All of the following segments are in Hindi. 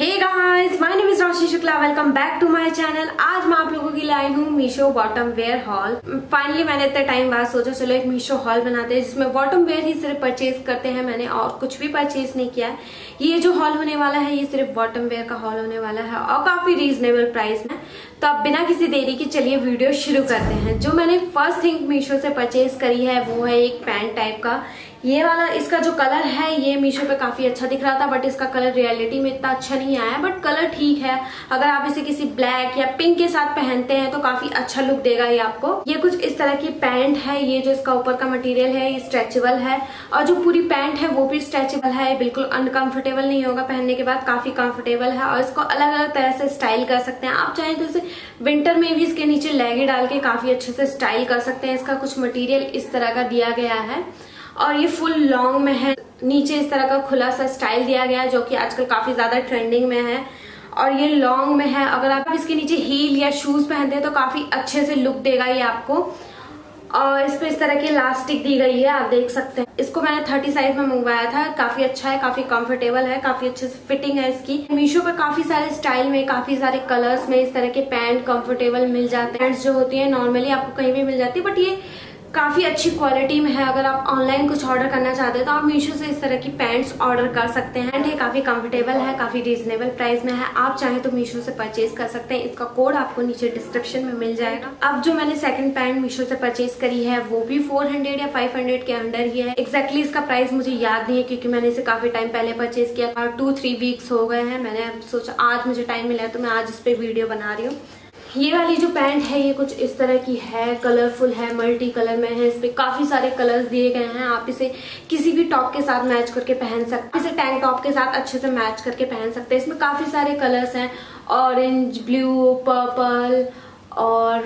Hey guys my name is Roshni Shukla welcome back to my channel आज मैं आप लोगों की लाई हूँ Meesho bottom wear haul finally मैंने इतने टाइम बाद सोचा, चलो एक मीशो हॉल बनाते हैं, जिसमें बॉटम वेयर ही सिर्फ़ परचेज करते हैं। मैंने और कुछ भी परचेज नहीं किया है। ये जो हॉल होने वाला है, ये सिर्फ़ बॉटम वेयर का हॉल होने वाला है और काफ़ी रीजनेबल प्राइस में। तो अब बिना किसी देरी के चलिए वीडियो शुरू करते हैं। जो मैंने फ़र्स्ट थिंग मीशो से परचेज करी है, वो है एक पैंट टाइप का। ये वाला, इसका जो कलर है, ये मीशो पे काफ़ी अच्छा दिख रहा था बट इसका कलर रियलिटी में इतना अच्छा नहीं आया बट कलर ठीक है। अगर आप इसे किसी ब्लैक या पिंक के साथ पहनते हैं तो काफ़ी अच्छा लुक देगा ये आपको। ये कुछ इस तरह की पैंट है, ये जो इसका ऊपर का मटेरियल है, ये स्ट्रेचेबल है, और जो पूरी पैंट है, वो भी स्ट्रेचेबल है बिल्कुल अनकंफर्टेबल नहीं होगा पहनने के बाद, काफ़ी कंफर्टेबल है, और इसको अलग अलग तरह से स्टाइल कर सकते हैं। आप चाहें तो इसे विंटर में भी इसके नीचे लेगी डाल के काफ़ी अच्छे से स्टाइल कर सकते हैं। इसका कुछ मटीरियल इस तरह का दिया गया है। और ये फुल लॉन्ग में है। नीचे इस तरह का खुला सा स्टाइल दिया गया है जो कि आजकल काफ़ी ज़्यादा ट्रेंडिंग में है। और ये लॉन्ग में है। अगर आप इसके नीचे हील या शूज़ पहनते हैं तो काफ़ी अच्छे से लुक देगा ये आपको। और इस पे इस तरह की इलास्टिक दी गई है, आप देख सकते हैं। इसको मैंने थर्टी साइज़ में मंगवाया था। काफ़ी अच्छा है, काफ़ी कंफर्टेबल है, काफ़ी अच्छे से फिटिंग है इसकी। मीशो पे काफ़ी सारे स्टाइल में, काफ़ी सारे कलर्स में इस तरह के पैंट कंफर्टेबल मिल जाते हैं। पैंट्स जो होती है नॉर्मली आपको कहीं भी मिल जाती है बट ये काफ़ी अच्छी क्वालिटी में है। अगर आप ऑनलाइन कुछ ऑर्डर करना चाहते हैं तो आप मीशो से इस तरह की पैंट्स ऑर्डर कर सकते हैं। ये काफ़ी कंफर्टेबल है, काफ़ी रीजनेबल प्राइस में है। आप चाहे तो मीशो से परचेज कर सकते हैं। इसका कोड आपको नीचे डिस्क्रिप्शन में मिल जाएगा। अब जो मैंने सेकंड पैंट मीशो से परचेज करी है, वो भी 400 या 500 के अंडर ही है। एक्जैक्टली इसका प्राइस मुझे याद नहीं है, क्योंकि मैंने इसे काफ़ी टाइम पहले परचेज किया था। टू थ्री वीक्स हो गए हैं। मैंने सोचा, आज मुझे टाइम मिला है तो मैं आज इस पर वीडियो बना रही हूँ। ये वाली जो पैंट है, ये कुछ इस तरह की है कलरफुल है मल्टी कलर में है। इसमें काफ़ी सारे कलर्स दिए गए हैं। आप इसे किसी भी टॉप के साथ मैच करके पहन सकते इसे टैंक टॉप के साथ अच्छे से मैच करके पहन सकते हैं। इसमें काफ़ी सारे कलर्स हैं। ऑरेंज ब्लू पर्पल और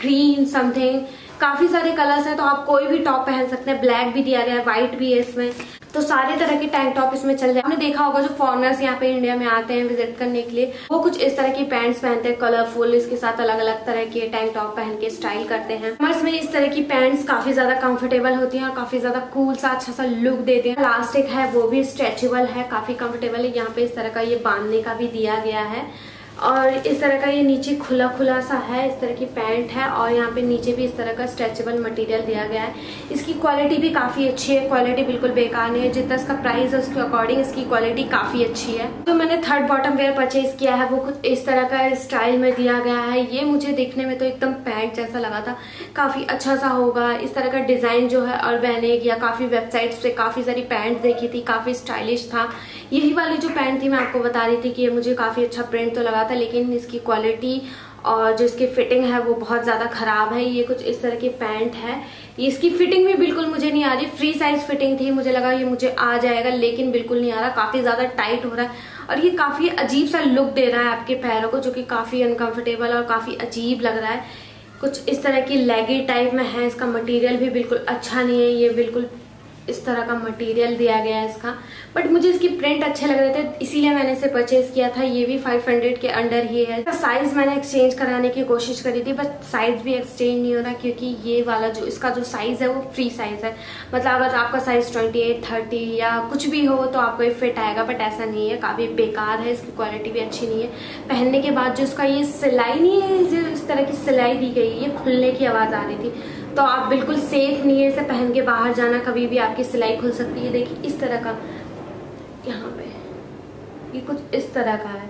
ग्रीन समथिंग काफ़ी सारे कलर्स हैं तो आप कोई भी टॉप पहन सकते हैं। ब्लैक भी दिया गया है व्हाइट भी है इसमें। तो सारे तरह के टैंक टॉप इसमें चल जाए आपने देखा होगा जो फॉरनर्स यहाँ पे इंडिया में आते हैं विज़िट करने के लिए, वो कुछ इस तरह की पैंट्स पहनते हैं कलरफुल इसके साथ अलग अलग तरह के टैंक टॉप पहन के स्टाइल करते हैं। समर्स में इस तरह की पैंट्स काफ़ी ज़्यादा कंफर्टेबल होती है और काफ़ी ज़्यादा कूल सा अच्छा सा लुक देते हैं। प्लास्टिक है, वो भी स्ट्रेचेबल है, काफ़ी कंफर्टेबल है। यहाँ पे इस तरह का ये बांधने का भी दिया गया है। और इस तरह का ये नीचे खुला खुला सा है, इस तरह की पैंट है और यहाँ पे नीचे भी इस तरह का स्ट्रेचेबल मटेरियल दिया गया है। इसकी क्वालिटी भी काफ़ी अच्छी है, क्वालिटी बिल्कुल बेकार नहीं है, जितना इसका प्राइस है उसके अकॉर्डिंग इसकी क्वालिटी काफ़ी अच्छी है। तो मैंने थर्ड बॉटम वेयर परचेज किया है, वो कुछ इस तरह का स्टाइल में दिया गया है। ये मुझे देखने में तो एकदम पैंट जैसा लगा था। काफ़ी अच्छा सा होगा। इस तरह का डिज़ाइन जो है अर्बैनिक या काफ़ी वेबसाइट्स पे काफ़ी सारी पैंट देखी थी, काफ़ी स्टाइलिश था। यही वाली जो पैंट थी, मैं आपको बता रही थी कि ये मुझे काफ़ी अच्छा प्रिंट तो लगा था, लेकिन इसकी क्वालिटी और जो इसकी फिटिंग है, वो बहुत ज़्यादा ख़राब है। ये कुछ इस तरह की पैंट है। इसकी फिटिंग भी बिल्कुल मुझे नहीं आ रही। फ्री साइज़ फिटिंग थी। मुझे लगा ये मुझे आ जाएगा, लेकिन बिल्कुल नहीं आ रहा। काफ़ी ज़्यादा टाइट हो रहा है। और ये काफ़ी अजीब सा लुक दे रहा है आपके पैरों को, जो कि काफ़ी अनकंफर्टेबल और काफ़ी अजीब लग रहा है। कुछ इस तरह की लेगी टाइप में है। इसका मटेरियल भी बिल्कुल अच्छा नहीं है। ये बिल्कुल इस तरह का मटेरियल दिया गया है इसका। बट मुझे इसकी प्रिंट अच्छे लग रहे थे, इसीलिए मैंने इसे परचेज किया था। ये भी 500 के अंडर ही है। साइज़ मैंने एक्सचेंज कराने की कोशिश करी थी बट साइज़ भी एक्सचेंज नहीं हो रहा, क्योंकि ये वाला जो, इसका जो साइज़ है, वो फ्री साइज़ है। मतलब अगर आपका साइज़ ट्वेंटी एट थर्टी या कुछ भी हो तो आपको ये फिट आएगा बट ऐसा नहीं है। काफ़ी बेकार है, इसकी क्वालिटी भी अच्छी नहीं है। पहनने के बाद जो उसका ये सिलाई नहीं है, जो इस तरह की सिलाई दी गई है ये खुलने की आवाज़ आ रही थी। तो आप बिल्कुल सेफ़ नहीं है इसे पहन के बाहर जाना, कभी भी आपकी सिलाई खुल सकती है। देखिए, इस तरह का, यहाँ पे, ये कुछ इस तरह का है।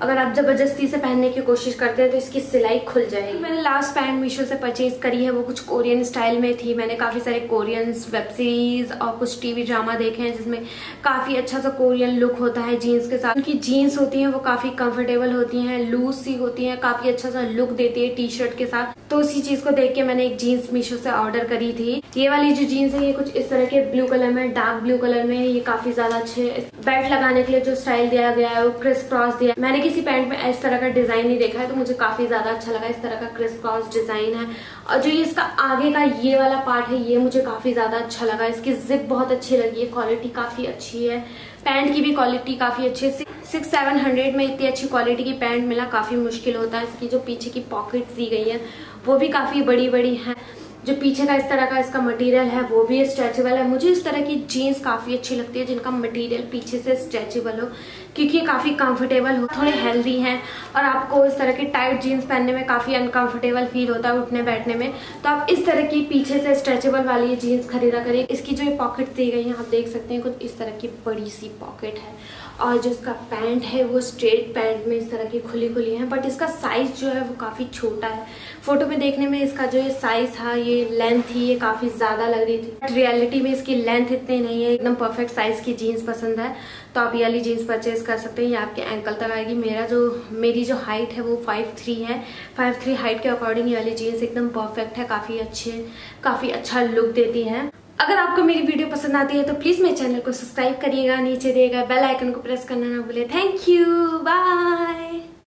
अगर आप ज़बरदस्ती से पहनने की कोशिश करते हैं तो इसकी सिलाई खुल जाएगी। मैंने लास्ट पैंट मीशो से परचेज करी है, वो कुछ कोरियन स्टाइल में थी। मैंने काफ़ी सारे कोरियन वेब सीरीज़ और कुछ टीवी ड्रामा देखे हैं, जिसमें काफ़ी अच्छा सा कोरियन लुक होता है जीन्स के साथ। उनकी जीन्स होती है, वो काफ़ी कंफर्टेबल होती है लूज सी होती है, काफ़ी अच्छा सा लुक देती है टी शर्ट के साथ। तो उसी चीज़ को देख के मैंने एक जीन्स मीशो से ऑर्डर करी थी। ये वाली जो जीन्स है, ये कुछ इस तरह के ब्लू कलर में डार्क ब्लू कलर में, ये काफ़ी ज़्यादा अच्छे बेल्ट लगाने के लिए जो स्टाइल दिया गया है, वो क्रिस क्रॉस दिया मैंने किसी पैंट में इस तरह का डिज़ाइन नहीं देखा है तो मुझे काफ़ी ज़्यादा अच्छा लगा इस तरह का क्रिस क्रॉस डिज़ाइन है। और जो ये इसका आगे का ये वाला पार्ट है, ये मुझे काफ़ी ज़्यादा अच्छा लगा। इसकी जिप बहुत अच्छी लगी है क्वालिटी काफ़ी अच्छी है। पैंट की भी क्वालिटी काफ़ी अच्छी है। सिक्स सेवन हंड्रेड में इतनी अच्छी क्वालिटी की पैंट मिला, काफ़ी मुश्किल होता है। इसकी जो पीछे की पॉकेट दी गई है, वो भी काफ़ी बड़ी बड़ी है। जो पीछे का इस तरह का इसका मटेरियल है, वो भी स्ट्रेचेबल है। मुझे इस तरह की जीन्स काफ़ी अच्छी लगती है, जिनका मटेरियल पीछे से स्ट्रेचेबल हो, क्योंकि ये काफ़ी कंफर्टेबल हो, थोड़े हेल्दी हैं। और आपको इस तरह की टाइट जीन्स पहनने में काफ़ी अनकंफर्टेबल फील होता है उठने बैठने में। तो आप इस तरह की पीछे से स्ट्रेचेबल वाली ये जीन्स खरीदा करिए। इसकी जो ये पॉकेट दी गई है, आप देख सकते हैं, कुछ इस तरह की बड़ी सी पॉकेट है। और जो इसका पैंट है, वो स्ट्रेट पैंट में इस तरह की खुली खुली है बट इसका साइज़ जो है, वो काफ़ी छोटा है। फ़ोटो में देखने में इसका जो ये साइज़ था, ये लेंथ थी, ये काफ़ी ज़्यादा लग रही थी। बट रियलिटी में इसकी लेंथ इतनी नहीं है, एकदम परफेक्ट साइज़ की जीन्स पसंद है। तो आप ये वाली जीन्स परचेज कर सकते हैं, ये आपके एंकल तक आएगी। मेरा जो, मेरी जो हाइट है, वो फाइव थ्री है। फाइव थ्री हाइट के अकॉर्डिंग ये वाली जीन्स एकदम परफेक्ट है, काफ़ी अच्छे, काफ़ी अच्छा लुक देती है। अगर आपको मेरी वीडियो पसंद आती है तो प्लीज़ मेरे चैनल को सब्सक्राइब करिएगा, नीचे देगा बेल आइकन को प्रेस करना ना भूले। Thank you. बाय।